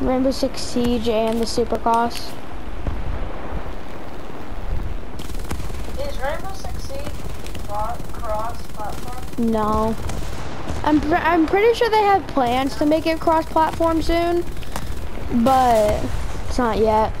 Rainbow Six Siege and the Supercross. Is Rainbow Six Siege cross-platform? No. I'm pr I'm pretty sure they have plans to make it cross-platform soon, but it's not yet.